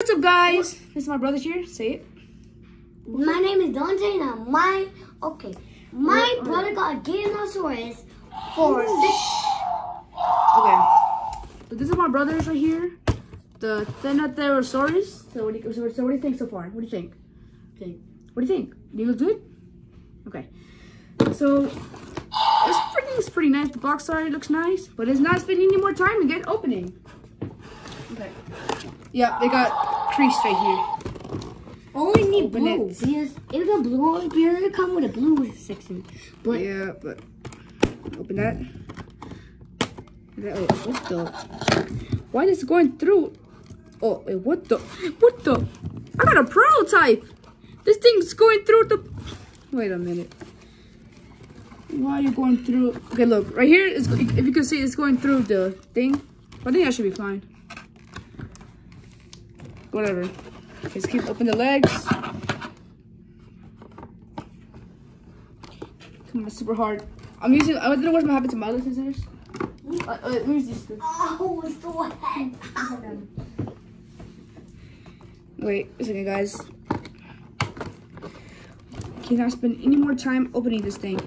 What's up, guys? This is my brother here. Say it. My name is Dante and my okay. My Alright, brother got a Giganotosaurus for six. Okay. So this is my brothers right here. The Thanatherosaurus. So what, do you, so, so what do you think so far? What do you think? Okay. What do you think? Do you look good? Okay. So it's pretty, it's pretty nice. The box already looks nice, but it's not spending any more time to get opening. Okay. Yeah, they got crease right here. Only need blue. it. Because if the blue be able to come with a blue section. But Yeah, but open that. That- oh, what the? Why is it going through? Oh, wait, what the? What the? I got a prototype. This thing's going through the. Wait a minute. Why are you going through? Okay, look right here. Is if you can see, it's going through the thing. I think that should be fine. Whatever. Just keep open the legs. Come on, super hard. I'm using. I don't know what's gonna happen to my other scissors. Uh, uh, use these. two. oh, it's so wet. Wait a second, guys. I cannot spend any more time opening this thing.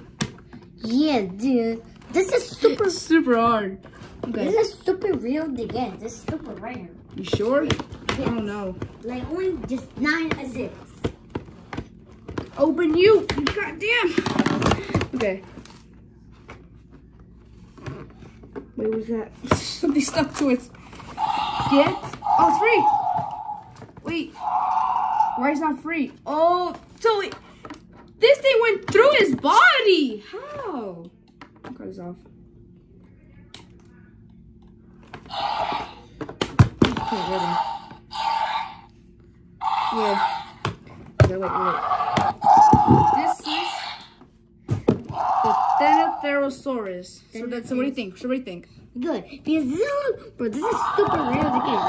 yeah, dude. This is super. Super hard. Okay, This is super real to get. This is super rare. you sure? I don't. Like only just nine zips. Open you! God damn! Okay. Wait, what was that? Something stuck to it. Get? Oh, it's free! Wait. Why is not free? Oh, so it, this thing went through his body! How? I'll cut this off. Okay, ready. Yeah. Okay, wait, wait. This is the Thanatherosaurus. So that's so what do you think? So what do you think? Good. Because this is, bro, this is super rare to get.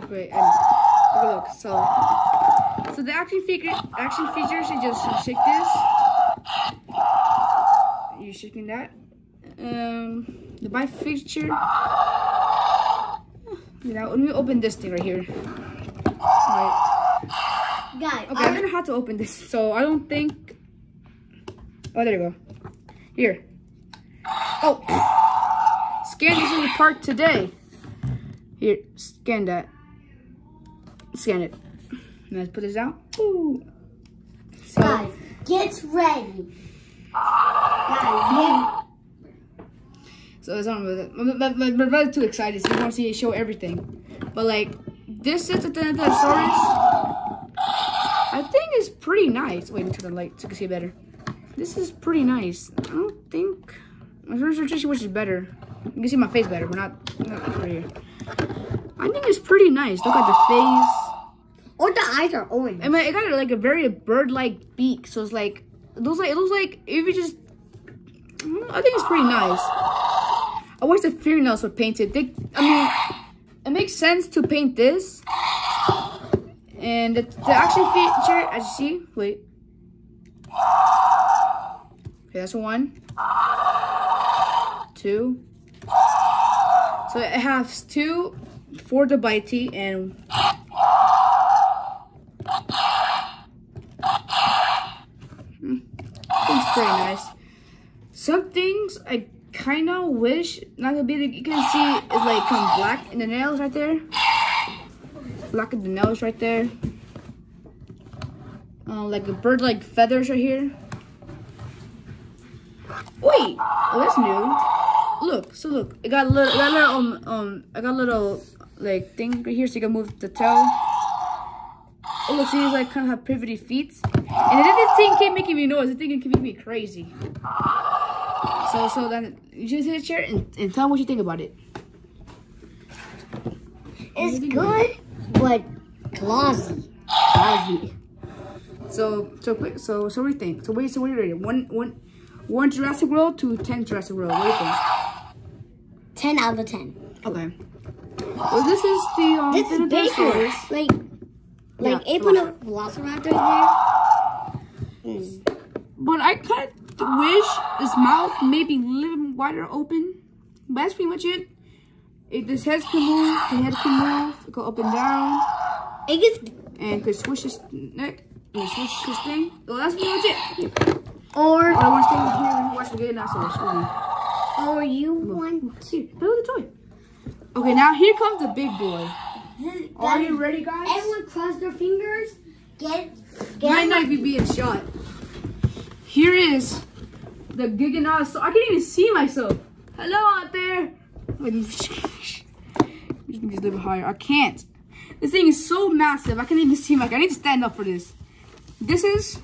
Like, Wait, and take look. So, so the action figure, action features, you just shake this. You shaking that. Um, the bite feature. Now let me open this thing right here. Okay, I'm gonna have to open this. So I don't think. Oh, there you go. Here. Oh. Scan this in the park today. Here, scan that. Scan it. Let's put this out. Ooh. So, guys, get ready. Guys, so it's with it. My, my, my, brother's too excited. So he wants to see show everything. But like, this is the Thanatherosaurus. I think it's pretty nice. Wait until the light so you can see it better. This is pretty nice. I don't think. My first Tricia which is better. You can see my face better, but not, not right here. I think it's pretty nice. Look at the face. or the eyes are orange. I mean, it got like a very bird-like beak, so it's like it looks like it looks like if you just. I think it's pretty nice. I wish the fingernails were painted. They, I mean, it makes sense to paint this. And the, the action feature, as you see, wait. Okay, that's one. Two. So it has two for the bitey and hmm, It's pretty nice. Some things I kind of wish not gonna be. You can see it's like come black in the nails right there. Black in the nails right there. Uh, like a bird like feathers right here. Wait, oh that's new. Look, so look, it got a little, got a little um um, I got a little like thing right here so you can move the tail. Oh look, see, it's like kind of have pivoty feet. And then this thing keep making me noise. The thing can make me crazy. So, so then you just sit chair and, and tell me what you think about it. It's good, but glossy. Glossy. So, so quick. So, so what do you think? So, wait. So, what do you rate it? One, one, one Jurassic World to ten Jurassic World. What do you think? 10 out of 10. Okay. Well, this is the um, This is Tyrannosaurus. bigger. Like, like Yeah, it put a velociraptor there. Mm. But I kind of wish his mouth maybe a little wider open. But that's pretty much it. If this head can move, the head can move, go up and down. It gets and could switch his neck and switch his thing. Oh, that's pretty much it. or I want to stay here and watch the good dinosaurs. or you want Here, play with the toy. Okay, now here comes the big boy. Are you ready, guys? Everyone cross their fingers. Get get Might not be being shot. Here is the Giganotosaurus. I can't even see myself. Hello out there. Wait, let me just just a little bit higher. I can't. This thing is so massive. I can't even see my. I need to stand up for this. This is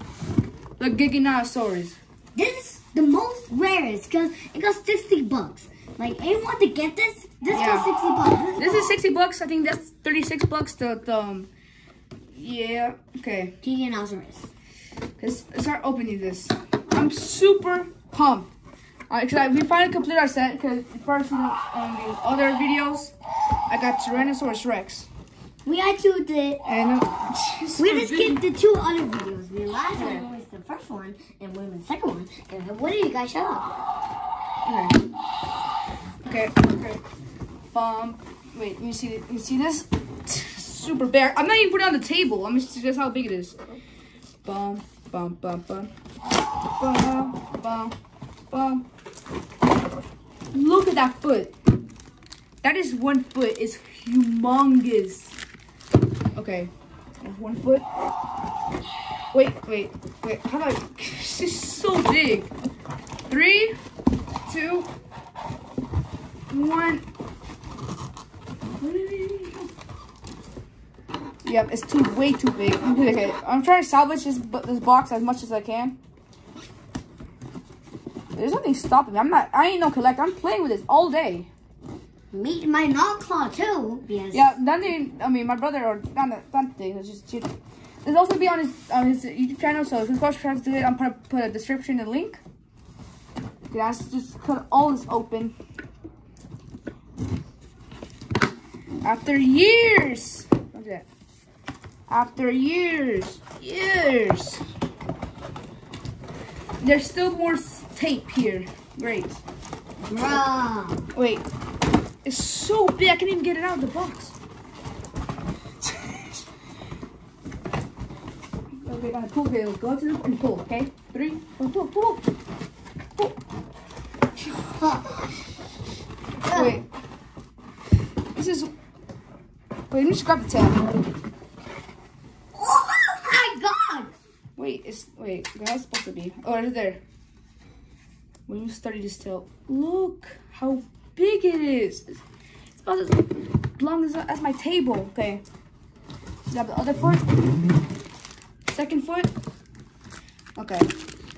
the Giganotosaurus. This is the most rarest because it costs 60 bucks. Like, anyone to get this, this Yeah. costs 60 bucks. This is 60 bucks. I think that's 36 bucks. The, the um, yeah. Okay. Giganotosaurus. Let's start opening this. I'm super pumped. Alright, we finally completed our set. Cause first in the, on the other videos, I got Tyrannosaurus Rex, We had to the. and uh, We just skipped the two other videos. The last one was the first one, and we went the second one. And what did you guys shut up? Okay. Okay. Okay. Um. Wait. You see? You see this? Super bear. I'm not even putting it on the table. I'm just just how big it is. Bum. Bum. Bum. Bum. Bum. Bum. Bum. Look at that foot. That is one foot. It's humongous. Okay. One foot. Wait, wait, wait. How about this is so big. Three, two, one. Yep, it's too way too big. Okay, I'm trying to salvage this this box as much as I can. There's nothing stopping me. I'm not. I ain't no collector. I'm playing with this all day. Meet my knock claw too. Because Yeah, Dante. I mean, my brother or Dante. Dante it's just cheating. There's also be on his on his YouTube channel. So if you guys try to do it, I'm gonna put a description and link. Yeah, let's just cut all this open. After years, look at that. After years, years, there's still more tape here. Great. Bruh. Wait, it's so big. I can't even get it out of the box. okay, uh, pull. Okay, let's go to the and pull. Okay, three, pull, pull, pull, pull. Wait, this is. Wait, let me just grab the tab. Oh my god! Wait, it's wait. How's it supposed to be? Oh, it's there. When you study this tail, look how big it is. It's about as long as, as my table. Okay. Grab the other foot. Second foot. Okay.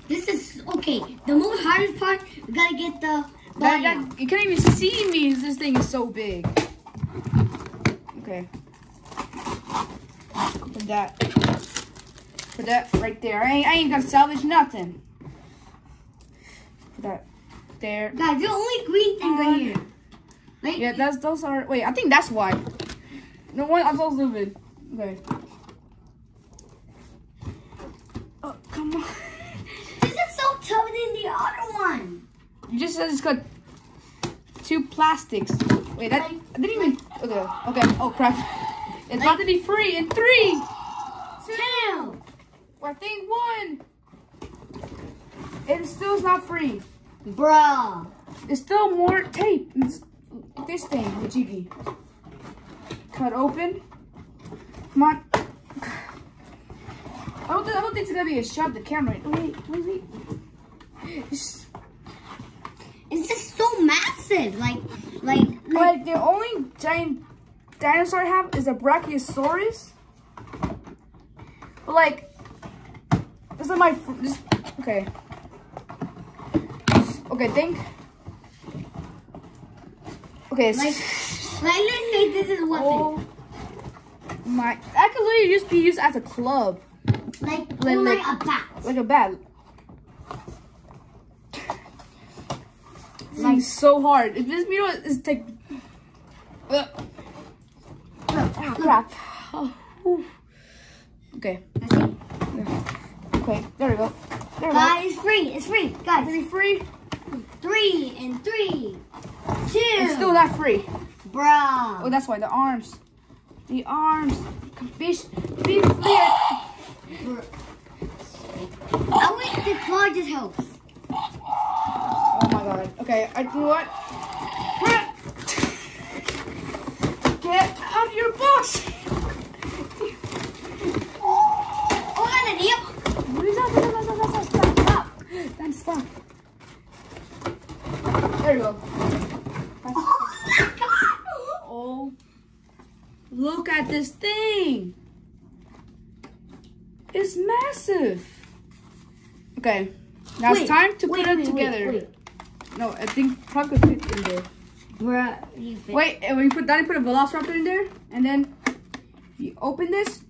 This is okay. The most hardest part, we gotta get the That, you can't even see me. This thing is so big. Okay. Put that. Put that right there. I ain't, I ain't gonna salvage nothing. Put that there. Guys, the only green thing right um, here. Like, Yeah, that's those are. Wait, I think that's why. No one. I'm so stupid. Okay. Oh come on! this is so tougher than the other one. You just said it's got two plastics. Wait, that I didn't even. Okay. Okay. Oh crap! It's about to be free in three, Two. I think one. It still is not free. Bruh. There's still more tape. This thing, the jiggy. Cut open. Come on. I don't, think, I don't think it's gonna be a shot. The camera. Wait, wait, wait. It's, It's just so massive. Like, like, like like the only giant dinosaur I have is a Brachiosaurus. But like, this is my this. Okay. Okay, think. Okay. like, s- like, let's say this is one Oh my! That could literally just be used as a club. Like, like- like like- a bat. like a bat. Like so hard. If this mirror is like, uh, ah, crap. Oh, okay, okay, there we go. There we go. Guys, it's free. It's free. Guys, It's free. Three and three, two. It's still not free. Bruh. Oh, that's why the arms, the arms. Fish, fish, fish. I wish the claw just helps. Oh my god. Okay, I do what? Get out of your box! Oh, and an eel. What is that? Stop, stop, stop, stop, stop. Then stop. There you go. Oh, look at this thing. It's massive. Okay, now Wait, it's time to wait, put it wait, wait, together. No, I think probably could fit in there. Bruh, you fit. Wait, and when you put then you put a velociraptor in there, and then you open this.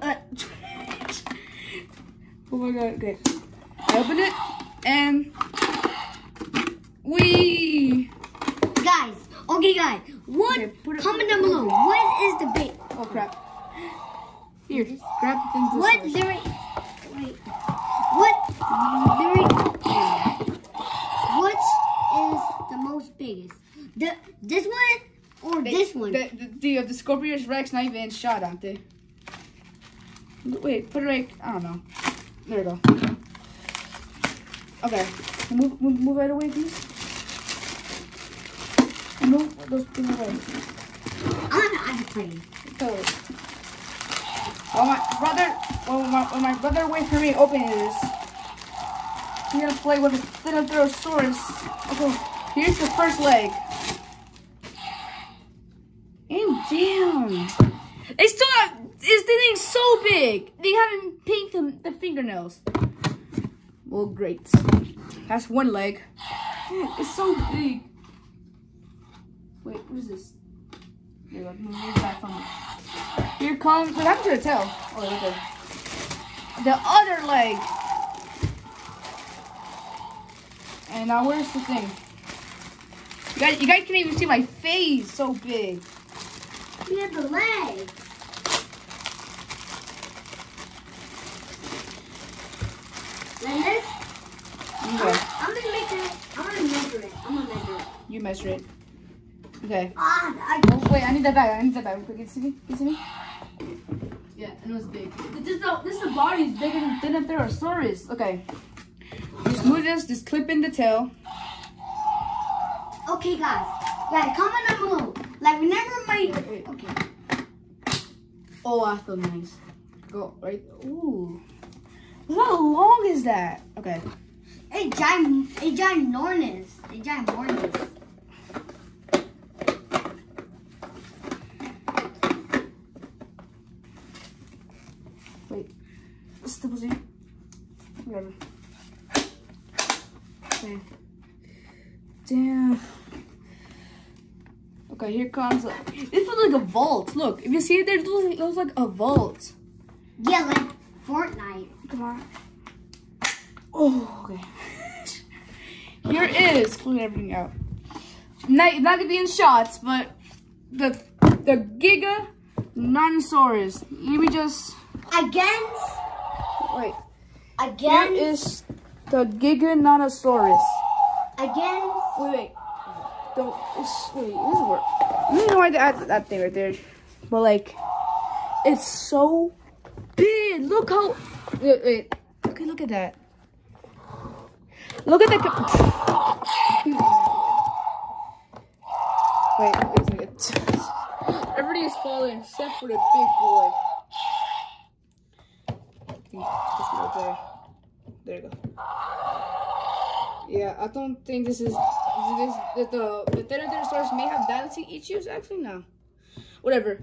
Uh, oh my god! Okay, I open it, and we. Guys, okay, guys. What? Okay, comment down below. What is the bait? Oh crap! Here, grab the thing. What lyric? Wait. What lyric? What is the most biggest? The this one or They- this one? The the, the, uh, the Scorpius Rex not even shot at it. Wait, put it like I don't know. There we go. Okay, move move move right away, please. Those things away. I'm I'm playing. So, while my brother, while my, while my brother waits for me to open this, we're gonna play with the Thinotorosaurus. Okay, here's the first leg. And damn, they still have this thing so big. They haven't painted the, the fingernails. Well, great. That's one leg. It's so big. Wait, what is this? There you go. Move that from it. Here comes. What happened to the tail? Oh, okay. The other leg. And now where's the thing? You guys, you guys can't even see my face. So big. We have the leg. Then this, Okay. I'm gonna make it. I'm gonna measure it. I'm gonna measure it. You measure it. Okay. Ah, I Oh, wait, I need that bag. I need that back. Can you see me? Can you see me? Yeah, and it was big. This is the this the body is bigger than Thinotorosaurus. Okay. Just move this. Just clip in the tail. Okay, guys. Guys, comment down below. Like, remember my. Wait, wait. Okay. Oh, I feel nice. Go right. Ooh. How long is that? Okay. A giant, a ginormous, a ginormous. Wait. This is the position. Whatever. Okay. Damn. Here. A, it feels like a vault. Look, if you see it there, it looks, looks like a vault. Yeah, like Fortnite. Come on. Oh, okay. Here it is. Clean everything out. Not, not gonna be in shots, but the the Giga Nanosaurus. Let me just Against, wait. Here against, is the Giganotosaurus. against. Wait, wait. Don't. Wait, this work. I don't know why they added that thing right there, but like, it's so big. Look how. Wait, wait. Okay, look at that. Look at the. Wait, wait a second. Everybody is falling except for the big boy. There you go. Yeah, I don't think this is this, this the the Theratosaurus may have balancing issues. Actually, no. Whatever.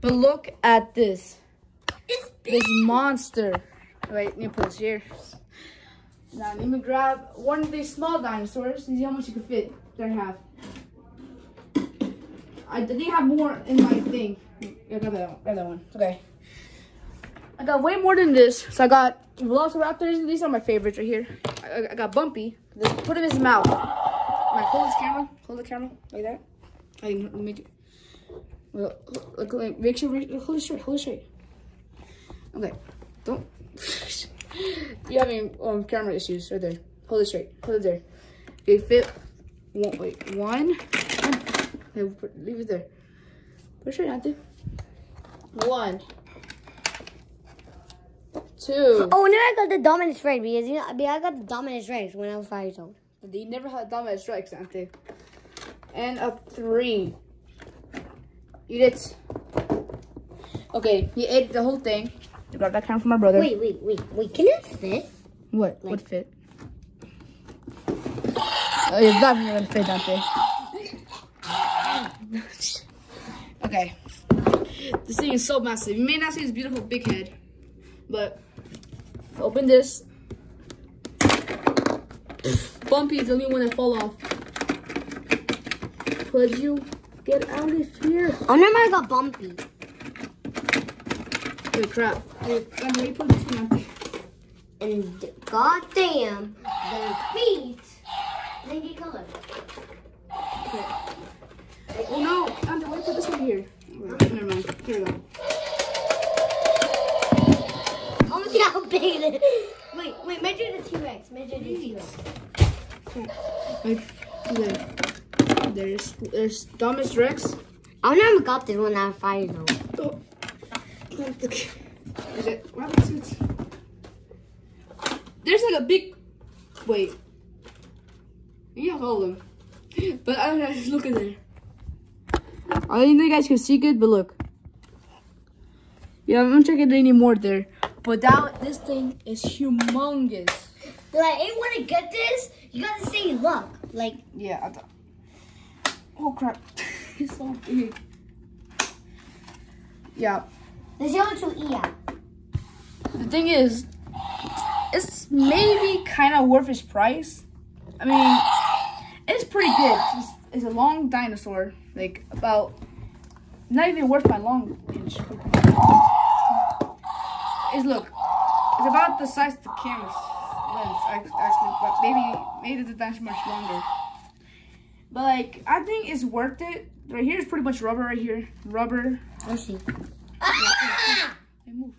But look at this. It's This monster. Wait, let me put this here. Now let me grab one of these small dinosaurs and see how much you can fit. There I have. I didn't have more in my thing. Yeah, grab that one. Grab that one. Okay. I got way more than this. So I got Velociraptors. These are my favorites right here. I, I got Bumpy. Put him in his mouth. Like, hold this camera. Hold the camera like that. I can make it. Well, look, look, make sure, hold it straight, hold it straight. Okay, don't. you having um, camera issues right there. Hold it straight, hold it there. Okay, fit. One, wait, one. Okay, leave it there. Put it Auntie. One. Two. Oh, and I got the dominant Rex because you know, I got the dominant Rex when I was five years old. They never had Dominus Strikes, Ante. And a three. Eat it. Okay, he ate the whole thing. You got that count from my brother. Wait, wait, wait, wait. Can it fit? What? what fit? Oh, you're definitely gonna fit, Dante. okay. This thing is so massive. You may not see his beautiful big head, but open this. Bumpy is the only one that fall off. Could you get out of here? Oh, never mind, I got bumpy. Wait, crap. Wait, let me put this one out. And goddamn, the feet. They get colored. Oh no! Andre, why put this one here? Wait, never mind. Here we go. Oh, look at how big it is. Wait, wait, measure the T-Rex. Measure the T-Rex. There. There's there's Thomas Rex. I never got this one was five years old. Oh. Is it? There's like a big. Wait. Yeah, all of them. But I don't know. Just look at it. I don't know you guys can see good, but look. Yeah, I'm not checking any more there. But that this thing is humongous. Like, you want to get this, you gotta say luck. Like, Yeah, I thought. Oh crap! it's so big. Yeah. there's the other two E out. The thing is, it's maybe kind of worth its price. I mean, it's pretty good. It's, it's a long dinosaur, like about not even worth my long inch. Is look, it's about the size of the camera's lens, actually, but maybe maybe the dinosaur much longer. But like, I think it's worth it. Right here is pretty much rubber. Right here, rubber. Let's see. Hey, move.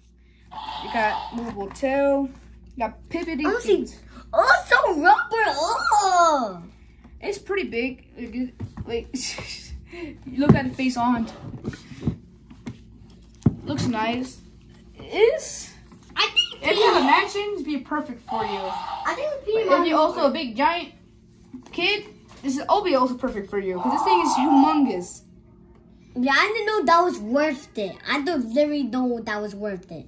You got movable tail. You got pivoting Oh, feet. Oh, so rubber. Oh. It's pretty big. Like, you look at the face on. Looks nice. Is I think if you have a mansion, it'd be perfect for you. I think But Peter if you're also a big giant kid, this is be also perfect for you because this thing is humongous. Yeah, I didn't know that was worth it. I don't literally know that was worth it.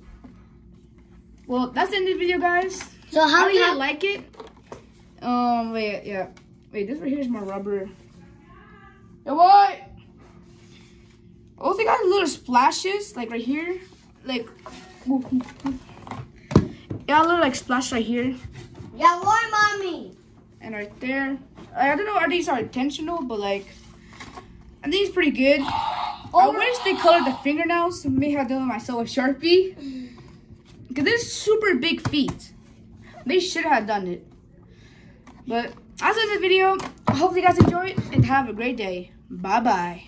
Well, that's the end of the video, guys. So how I we really like it. Um, wait, yeah. Wait, this right here is my rubber. Yo, what? Also, got little splashes, like right here. Like, yeah, a little like splash right here Yeah, why mommy? and right there. I don't know, are these are intentional, but like, I think it's pretty good. I Oh, wish they colored the fingernails. May have done it myself with Sharpie. Cause there's super big feet. They should have done it. But that's it the video. Hopefully hope you guys enjoyed and have a great day. Bye bye.